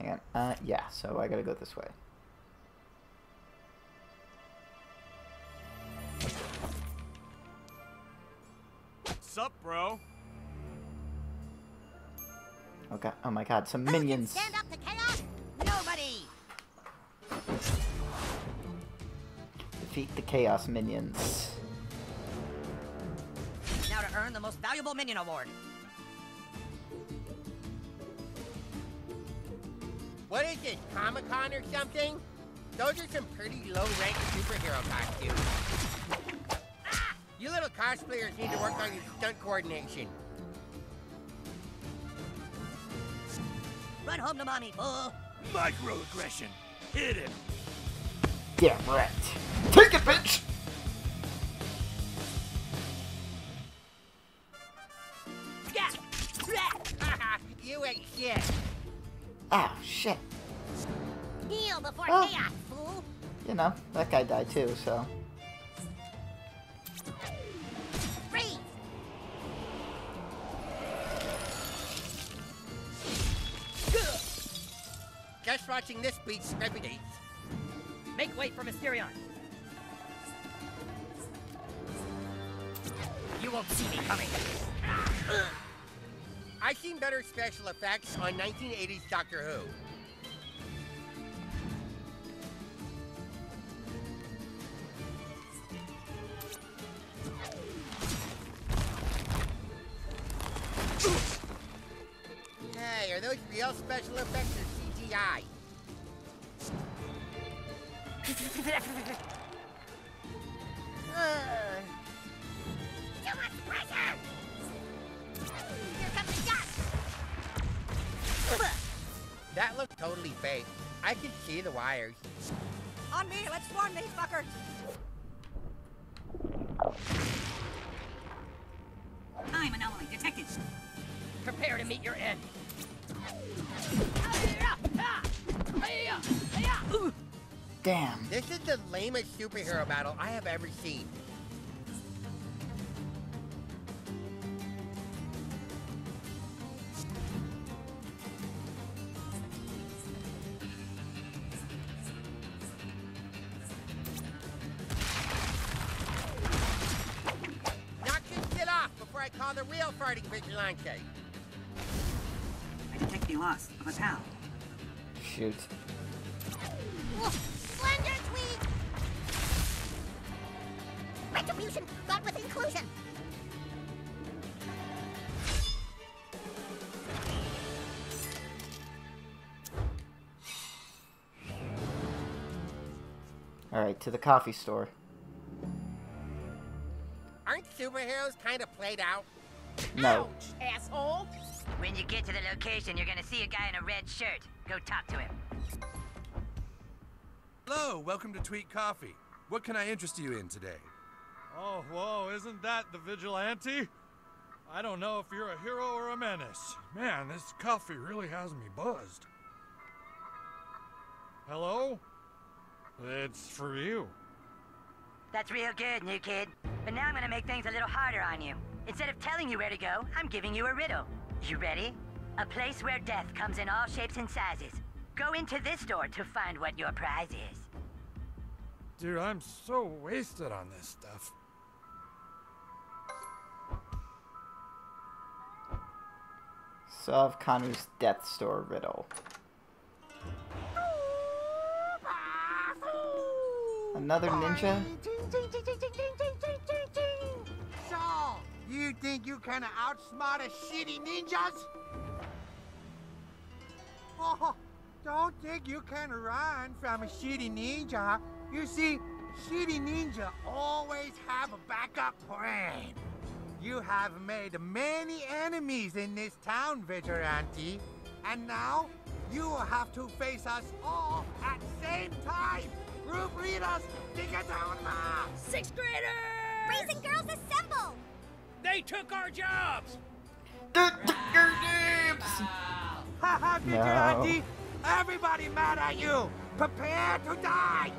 Hang on. Uh, yeah, so I gotta go this way. What's up, bro? Okay. Oh my god, some minions. Stand up to chaos? Nobody. Defeat the chaos minions. Now to earn the most valuable minion award. What is this, Comic Con or something? Those are some pretty low-rank superhero costumes. Ah! You little cosplayers need to work on your stunt coordination. Run home to mommy, fool. Microaggression. Hit him. Yeah, right. Take it, bitch! You know, that guy died too, so. Just watching this beats every. Make way for Mysterion. You won't see me coming. I've seen better special effects on 1980s Doctor Who. Real special effects or CGI? Uh, Too much pressure. Here comes the gun. that looked totally fake. I could see the wires. On me, let's swarm these fuckers. I'm anomaly detected. Prepare to meet your end. Damn. This is the lamest superhero battle I have ever seen. Knock this shit off before I call the real farting vigilante. I detect the loss of a pal. Shoot. Slender tweet. Retribution, but with inclusion. Alright, to the coffee store. Aren't superheroes kind of played out? No. Asshole. When you get to the location, you're gonna see a guy in a red shirt. Go talk to him. Hello, welcome to Tweek Coffee. What can I interest you in today? Oh, whoa, isn't that the vigilante? I don't know if you're a hero or a menace. Man, this coffee really has me buzzed. Hello? It's for you. That's real good, new kid. But now I'm gonna make things a little harder on you. Instead of telling you where to go, I'm giving you a riddle. You ready? A place where death comes in all shapes and sizes. Go into this door to find what your prize is. Dude, I'm so wasted on this stuff. Solve Kanu's death store riddle. Another ninja? So, you think you can outsmart a shitty ninjas? Oh, don't think you can run from a shitty ninja. You see, shitty ninja always have a backup plan. You have made many enemies in this town, Vigilante. And now, you will have to face us all at the same time. Group leaders, take it down, ma! Sixth graders! Boys and girls assemble! They took our jobs! Haha, Vigilante! Everybody mad at you! Prepare to die!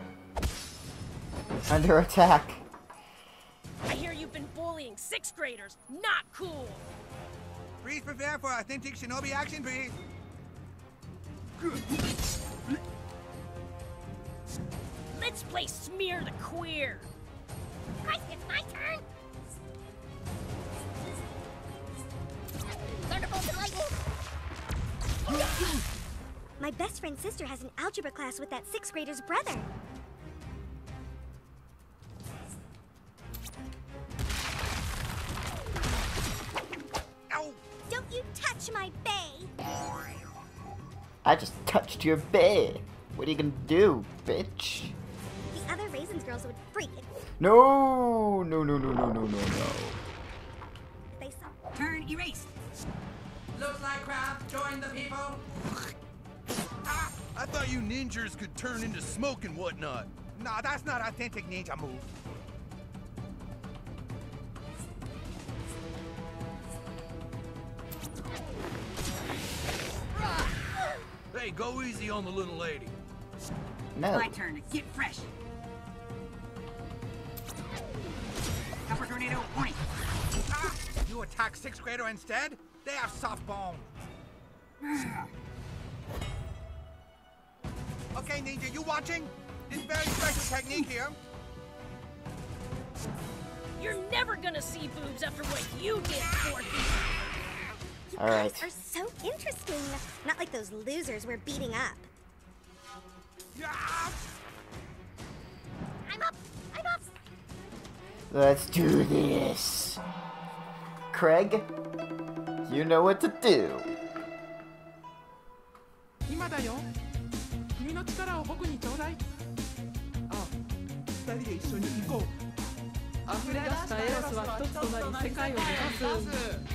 Under attack. I hear you've been bullying sixth graders. Not cool! Please prepare for authentic shinobi action, please. Let's play Smear the Queer. Christ, it's my turn! Thunderbolt and lightning! My best friend's sister has an algebra class with that sixth grader's brother. Ow! Don't you touch my bay! I just touched your bed. What are you gonna do, bitch? The other Raisins girls would freak if No, no, no, no, no, no, no, no. They. Turn erased. Looks like crowd, join the people. Ah, I thought you ninjas could turn into smoke and whatnot. Nah, that's not authentic ninja move. Hey, go easy on the little lady. No. My turn to get fresh. Copper tornado warning. You attack sixth grader instead? They have soft bones. Okay, Ninja, you watching? This very special technique here. You're never gonna see boobs after what you did, Forky. You All guys right. are so interesting. Not like those losers we're beating up. Yeah. I'm up! I'm up! Let's do this. Craig, you know what to do. 今だよ。君の力を僕にちょうだい。あ二人で一緒に行こう。溢れ出したエロスは一つとなり世界を目指す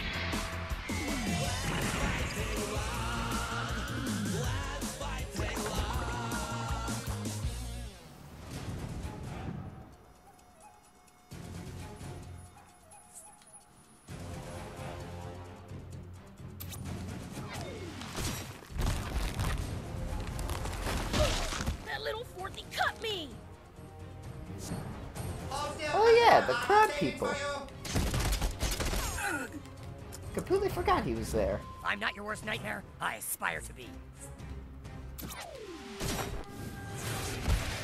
there. I'm not your worst nightmare. I aspire to be.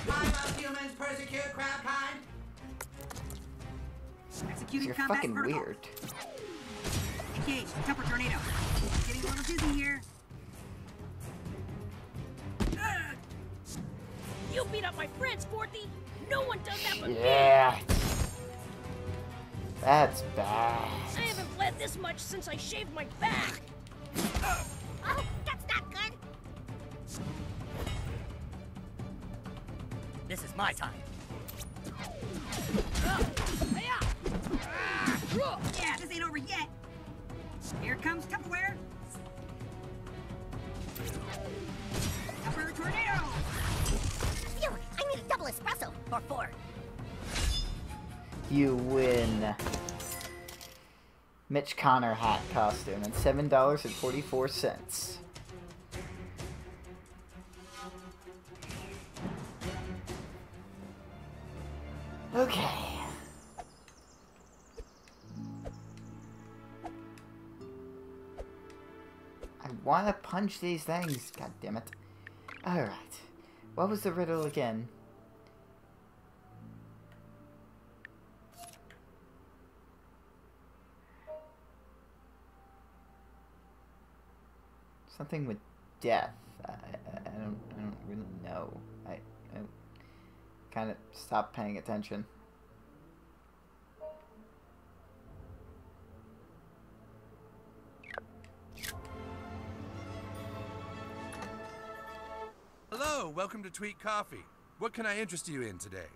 Why must humans persecute crab kind? Executing You're combat fucking protocol. weird. Engage. Temper tornado. Getting a little dizzy here. You beat up my friends, Forky! No one does that but me! Yeah. That's bad. I haven't bled this much since I shaved my back! Oh, that's not good! This is my time. Yeah, this ain't over yet. Here comes Tupperware. Tupper tornado. Phew, I need a double espresso. Or four. You win. Mitch Connor hat costume and seven dollars and forty four cents. Okay. I want to punch these things. God damn it. All right. What was the riddle again? Something with death. I, I, don't. I don't really know. I, I kind of stopped paying attention. Hello, welcome to Tweek Coffee. What can I interest you in today?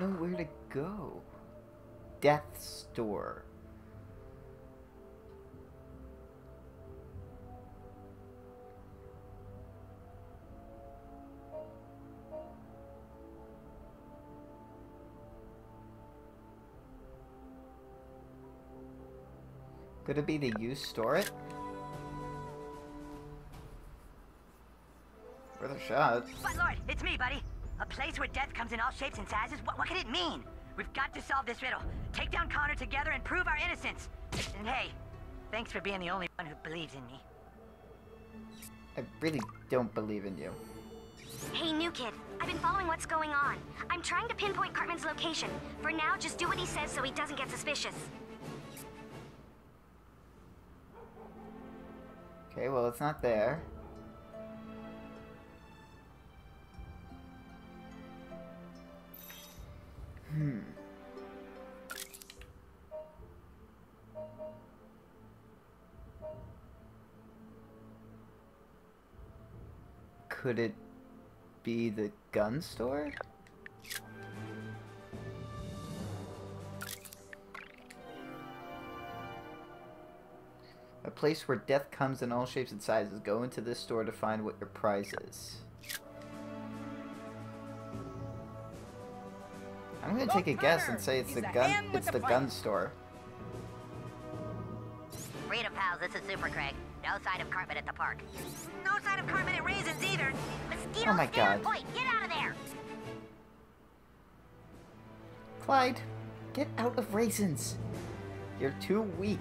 Don't know where to go. Death store. Could it be the used store it? Worth a shot. But Lord, it's me, buddy. A place where death comes in all shapes and sizes? What, what could it mean? We've got to solve this riddle. Take down Connor together and prove our innocence. And hey, thanks for being the only one who believes in me. I really don't believe in you. Hey, new kid. I've been following what's going on. I'm trying to pinpoint Cartman's location. For now, just do what he says so he doesn't get suspicious. Okay, well, it's not there. Hmm. Could it be the gun store? A place where death comes in all shapes and sizes. Go into this store to find what your prize is. I'm gonna take a guess and say it's the gun. It's the gun store. Rita, pals, this is Super Craig. No sign of Cartman at the park. No sign of Cartman at Raisins either. Mosquito Oh my God. Point, get out of there! Clyde, get out of raisins. You're too weak.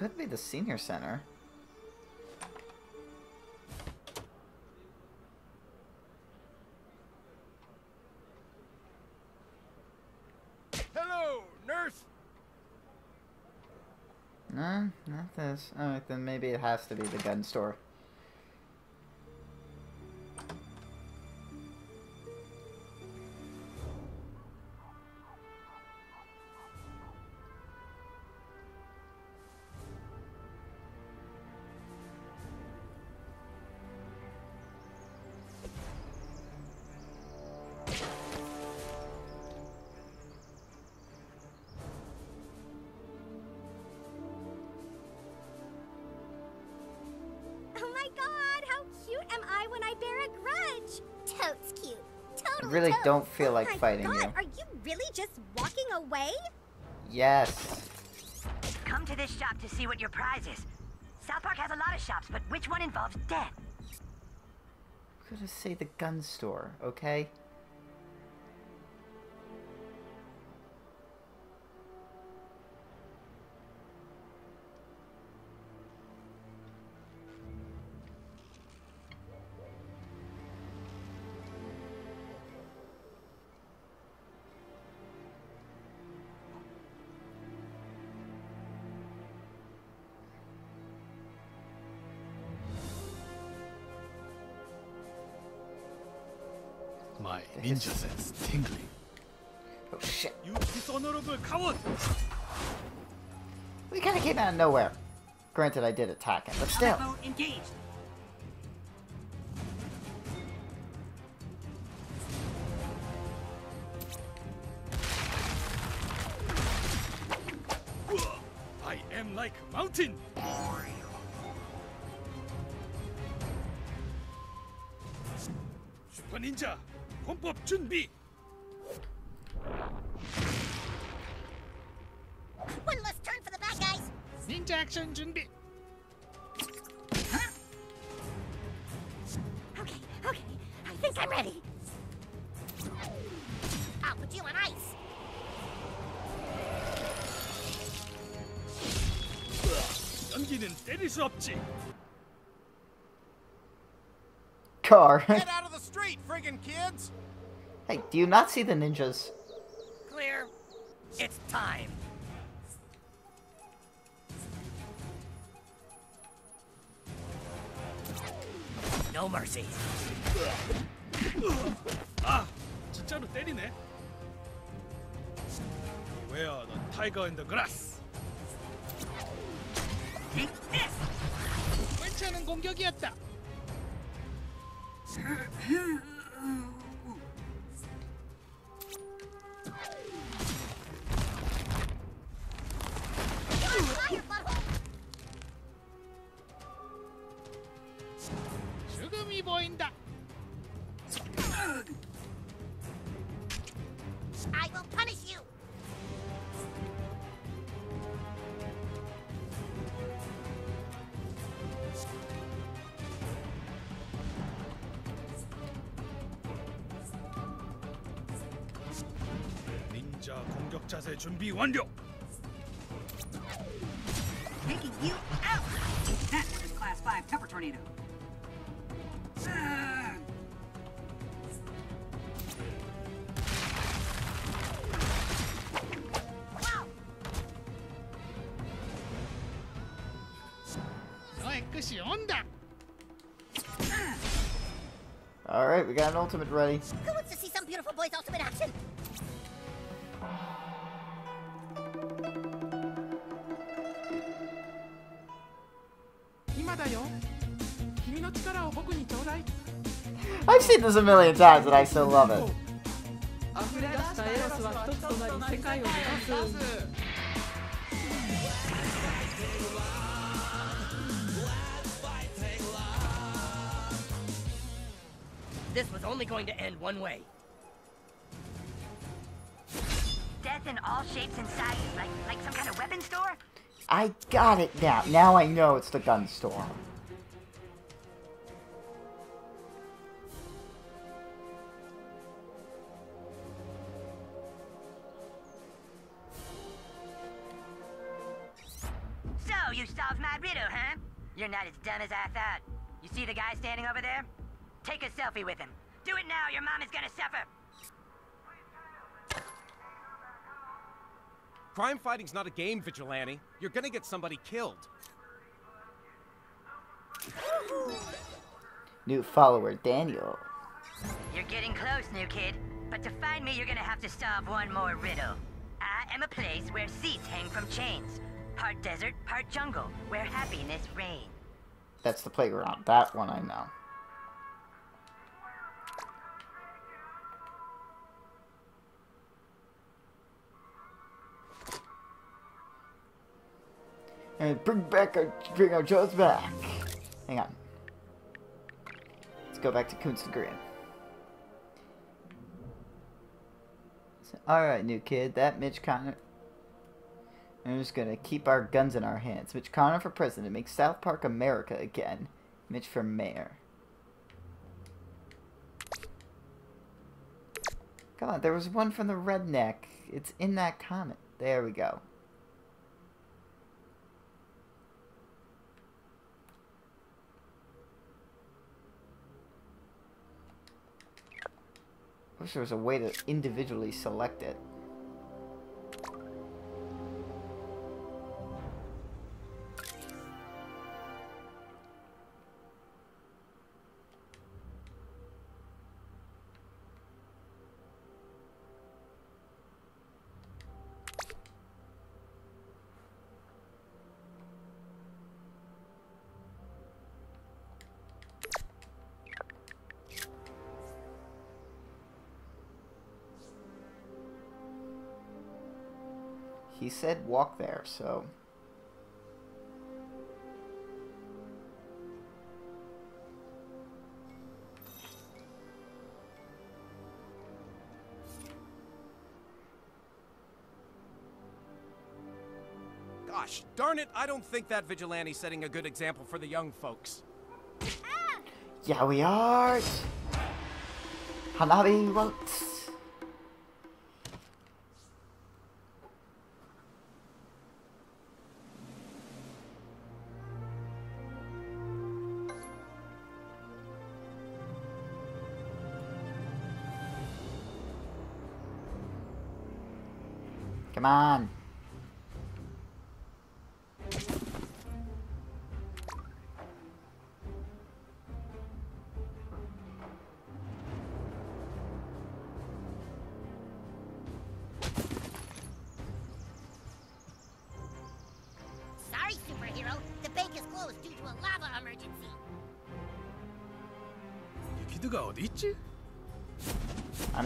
Could be the senior center. Hello, nurse. No, not this. Oh, then maybe it has to be the gun store. Don't feel oh like my fighting god, you. are you really just walking away? Yes. Come to this shop to see what your prize is. South Park has a lot of shops, but which one involves death? I'm gonna say the gun store, okay? My ninja sense tingling. Oh shit. You dishonorable coward. We kinda came out of nowhere. Granted, I did attack him, but still. Combat engaged. 연기는 때릴 수 없지. Car. Get out of the street, friggin' kids! hey, do you not see the ninjas? Clear. It's time. No mercy. 아, 진짜로 때리네. Beware the tiger in the grass. 괜찮은 공격이었다. 자 공격 자세 준비 완료. Taking you out! That was Class 5 Temper Tornado. Ugh. 너의 끝이 온다. Alright, we got an ultimate ready. Who wants to see some beautiful boy's ultimate action? I've seen this a million times and I still love it. This was only going to end one way. Death in all shapes and sizes, like, like some kind of weapon store? I got it now. Now I know it's the gun store. You solved my riddle, huh? You're not as dumb as I thought. You see the guy standing over there? Take a selfie with him. Do it now, your mom is gonna suffer. Crime fighting's not a game, Vigilante. You're gonna get somebody killed. New follower, Daniel. You're getting close, new kid. But to find me, you're gonna have to solve one more riddle. I am a place where seats hang from chains. Part desert, part jungle, where happiness reigns. That's the playground. That one I know. And bring back our bring our Joes back. Hang on. Let's go back to Kunst Green. Alright, new kid. That Mitch Connor. I'm just gonna keep our guns in our hands. Mitch Connor for president. Make South Park America again. Mitch for mayor. God, there was one from the redneck. It's in that comment. There we go. I wish there was a way to individually select it. Said walk there, so... Gosh, darn it, I don't think that Vigilante's setting a good example for the young folks. Yeah, we are! Hanabi Waltz!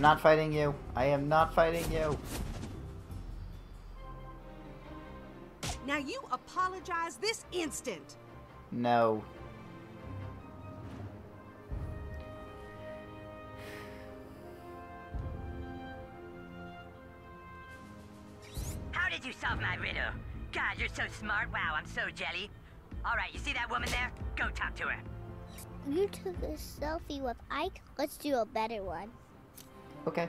Not fighting you. I am not fighting you. Now you apologize this instant. No. How did you solve my riddle? God, you're so smart. Wow, I'm so jelly. All right, you see that woman there? Go talk to her. You took a selfie with Ike. Let's do a better one. Okay.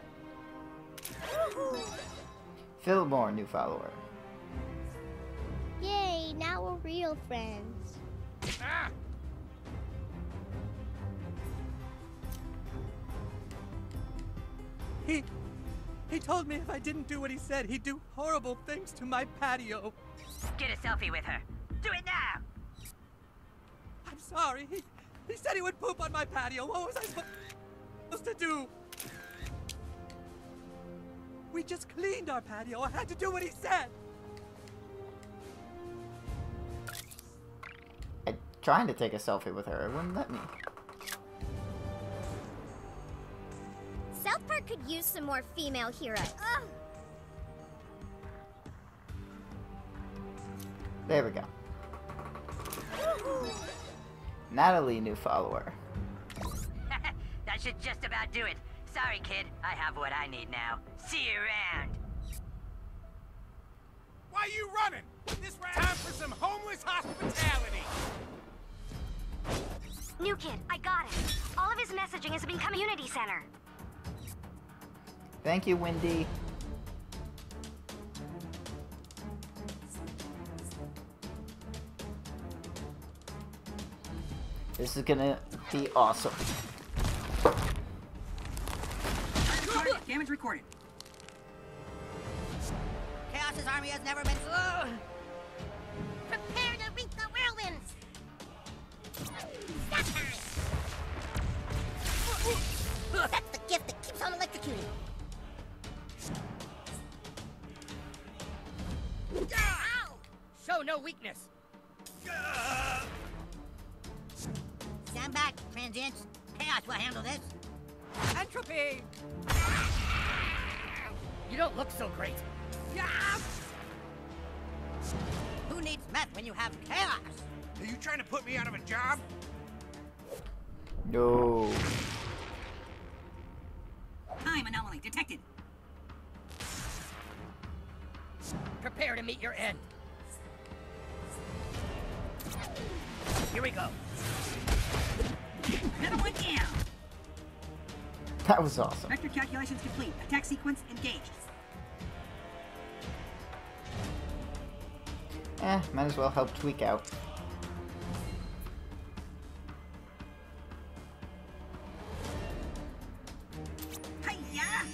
Fillmore, new follower. Yay, now we're real friends. Ah! He. He told me if I didn't do what he said, he'd do horrible things to my patio. Get a selfie with her. Do it now! I'm sorry. He, he said he would poop on my patio. What was I supposed to do? We just cleaned our patio. I had to do what he said. I trying to take a selfie with her. It wouldn't let me. South Park could use some more female heroes. There we go. Natalie, new follower. that should just about do it. Sorry, kid. I have what I need now. See you around. Why you running? This time for some homeless hospitality. New kid, I got it. All of his messaging is a community center. Thank you, Wendy. This is gonna be awesome. Target damage recorded. Army has never been. Ugh. Prepare to reap the whirlwinds. Stop time. That's the gift that keeps on electrocuting. Ow! Show no weakness. Stand back, transients. Chaos will handle this. Entropy! You don't look so great. Who needs meth when you have chaos? Are you trying to put me out of a job? No. Time anomaly detected. Prepare to meet your end. Here we go. Another one down. That was awesome. Vector calculations complete. Attack sequence engaged. Eh, might as well help tweak out. Hiya!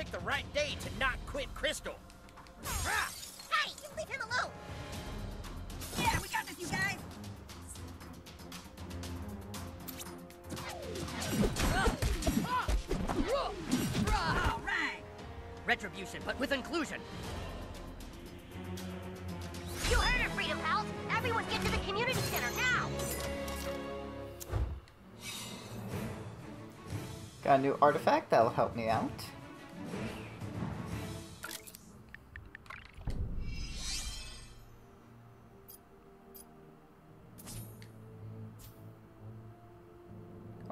Picked the right day to not quit Crystal. Ah! Hey, you leave him alone. Yeah, we got this, you guys. All right. Retribution, but with inclusion. You heard it, Freedom Pals. Everyone get to the community center now. Got a new artifact that'll help me out.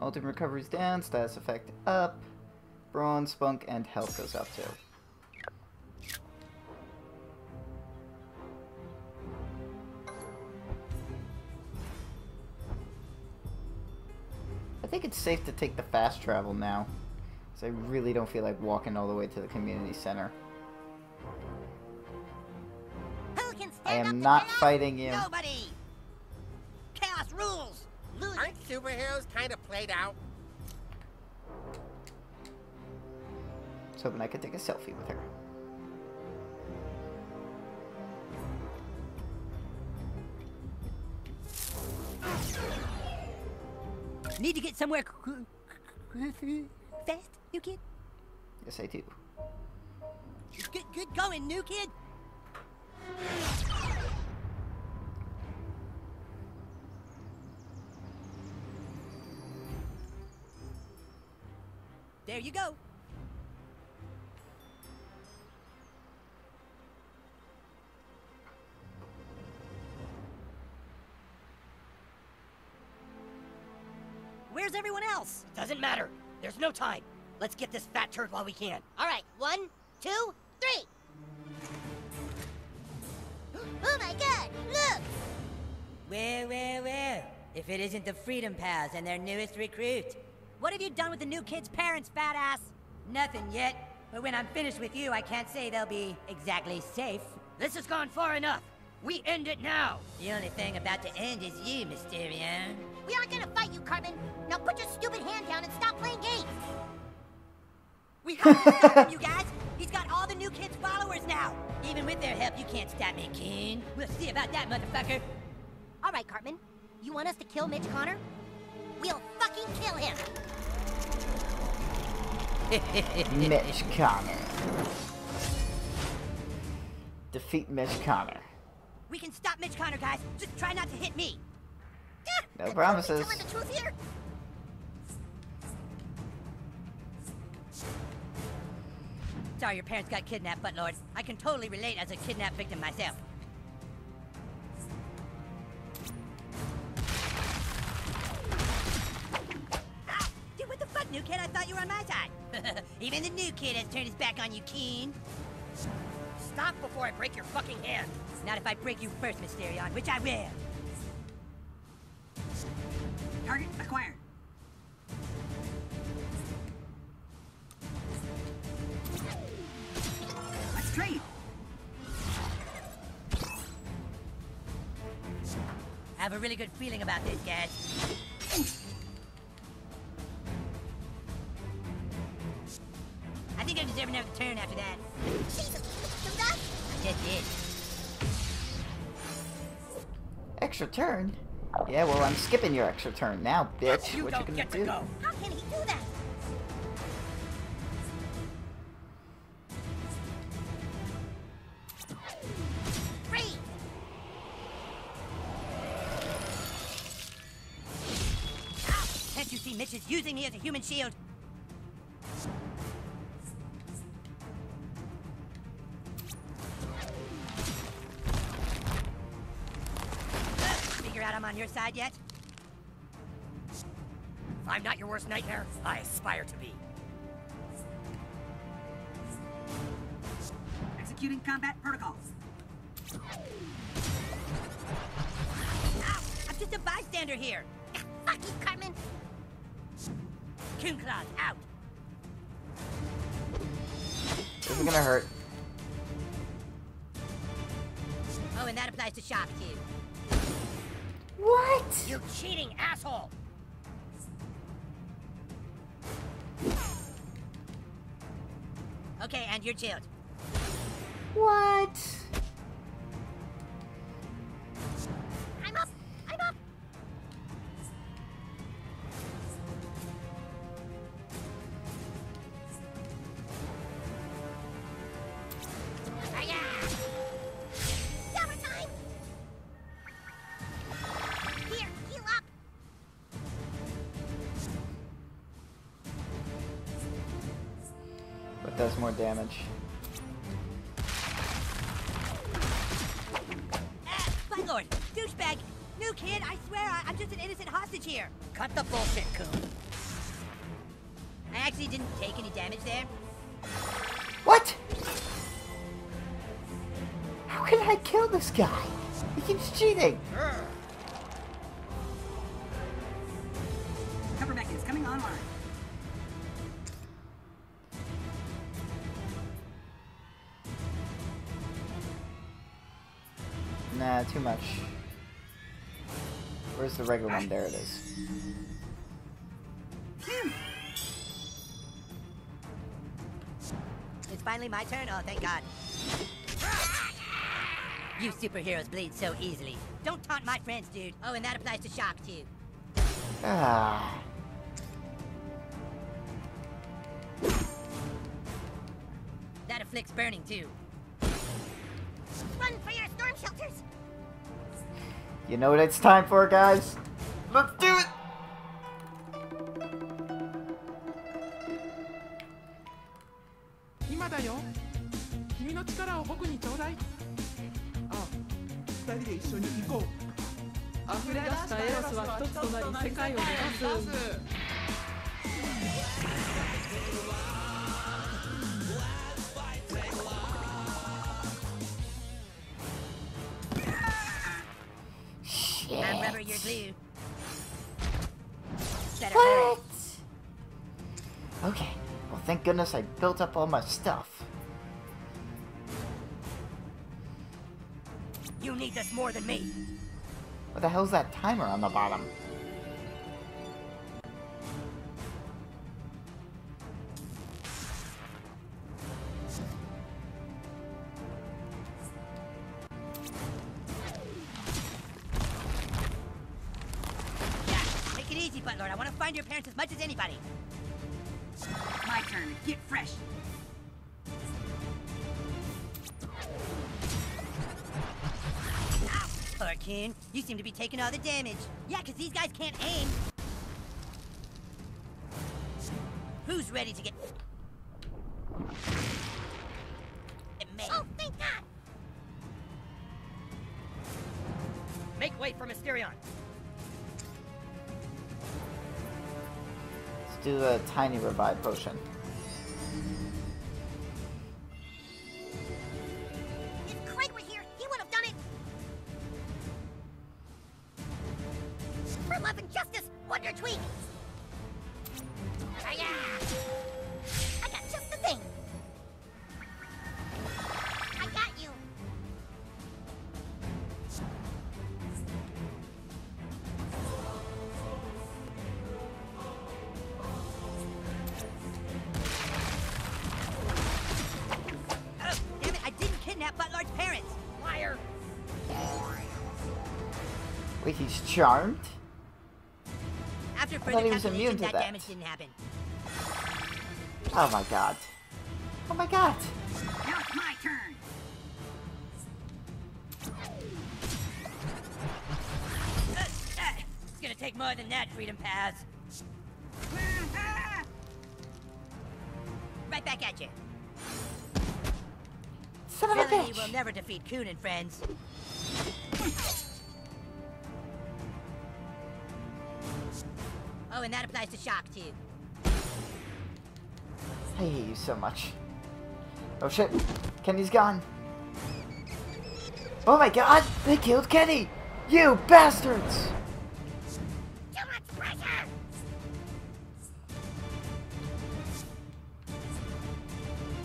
Ultimate recovery's down, status effect up. Bronze, spunk, and health goes up too. I think it's safe to take the fast travel now. Because I really don't feel like walking all the way to the community center. I am not fighting you. Nobody. Played out? I was hoping I could take a selfie with her. Need to get somewhere fast, new kid? Yes, I do. Good, good going, new kid. There you go. Where's everyone else? It Doesn't matter. There's no time. Let's get this fat turd while we can. All right, one, two, three. Oh my God! Look. Well, well, well. If it isn't the Freedom Pals and their newest recruit. What have you done with the new kid's parents, fat ass? Nothing yet. But when I'm finished with you, I can't say they'll be exactly safe. This has gone far enough. We end it now. The only thing about to end is you, Mysterion. We aren't gonna fight you, Cartman. Now put your stupid hand down and stop playing games. We have to stop him, you guys! He's got all the new kids' followers now! Even with their help, you can't stop me, King. We'll see about that, motherfucker. All right, Cartman. You want us to kill Mitch Connor? We'll fucking kill him. Mitch Connor. Defeat Mitch Connor. We can stop Mitch Connor, guys. Just try not to hit me. No promises. Truth here? Sorry your parents got kidnapped, Buttlord. I can totally relate as a kidnapped victim myself. Even the new kid has turned his back on you, Keen. Stop before I break your fucking hand. Not if I break you first, Mysterion, which I will. Target acquired. Let's. I have a really good feeling about this, guys. Turn? Yeah, well, I'm skipping your extra turn now, bitch. You what you gonna get to do? go. How can he do that? Ah, can't you see Mitch is using me as a human shield? Side yet? If I'm not your worst nightmare, I aspire to be. Executing combat protocols. Ow! I'm just a bystander here. Fuck you, Cartman. Coon Claws out. This is gonna hurt. Oh, and that applies to Shock too. What? You cheating asshole! Okay, and you're chilled. What? Does more damage? Ah, my lord, douchebag, new kid. I swear, I, I'm just an innocent hostage here. Cut the bullshit, Coon. I actually didn't take any damage there. What? How can I kill this guy? He keeps cheating. Cover too much. Where's the regular one? There it is. It's finally my turn. Oh, thank God. You superheroes bleed so easily. Don't taunt my friends, dude. Oh, and that applies to Shock, too. Ah. That afflicts burning, too. Run for your storm shelters! You know what it's time for, guys? Let's do it! After us, Eros は一つとなり世界を目指す。Better What? Okay. Well, thank goodness I built up all my stuff. You need this more than me. What the hell's that timer on the bottom? Find your parents as much as anybody. My turn. Get fresh. Poor Coon. You seem to be taking all the damage. Yeah, because these guys can't aim. Who's ready to get... tiny revive potion. Wait, he's charmed? After I thought he was immune to that, that. damage didn't happen. Oh my god. Oh my god. Now it's my turn. Uh, uh, it's gonna take more than that, Freedom Pals. Right back at you. Son of a Villainy bitch. will never defeat Coon and friends. Oh, and that applies to Shock, too. I hate you so much. Oh shit. Kenny's gone. Oh my god! They killed Kenny! You bastards! Too much pressure!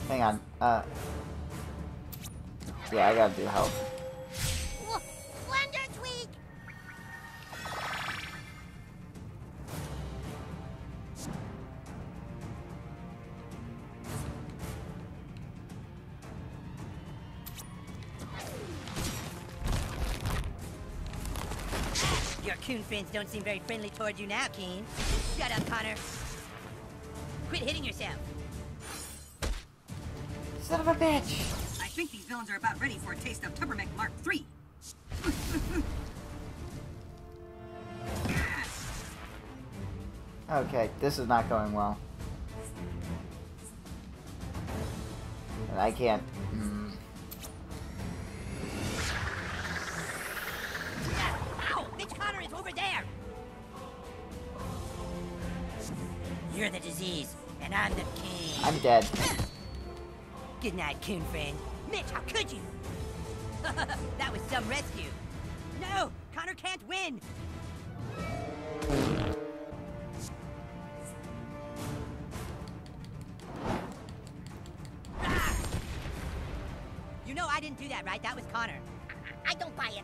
Hang on. Uh. Yeah, I gotta do health. Don't seem very friendly toward you now, Keen. Shut up, Connor. Quit hitting yourself. Son of a bitch! I think these villains are about ready for a taste of Tupperware Mark III. Okay, this is not going well. And I can't. and I'm the king. I'm dead. Good night, coon friend. Mitch, how could you? that was some rescue. No, Connor can't win. Ah! You know I didn't do that, right? That was Connor. I don't buy it.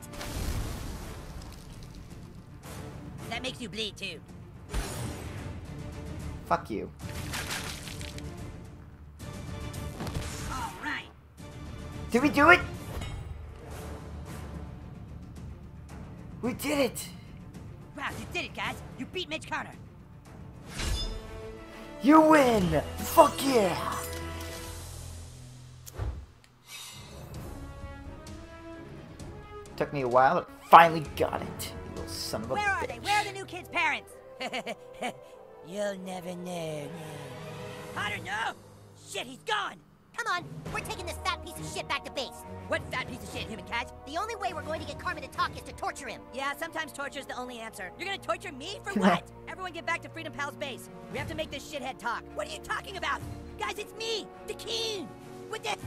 That makes you bleed, too. Fuck you. All right. Did we do it? We did it! Wow, you did it, guys. You beat Mitch Connor. You win! Fuck yeah! Took me a while, but finally got it. You little son of a Where are they? Where are the new kid's parents? You'll never know. I don't know! Shit, he's gone! Come on, we're taking this fat piece of shit back to base. What fat piece of shit, Human Kite? The only way we're going to get Cartman to talk is to torture him. Yeah, sometimes torture's the only answer. You're gonna torture me for what? Everyone get back to Freedom Pal's base. We have to make this shithead talk. What are you talking about? Guys, it's me, the king, with this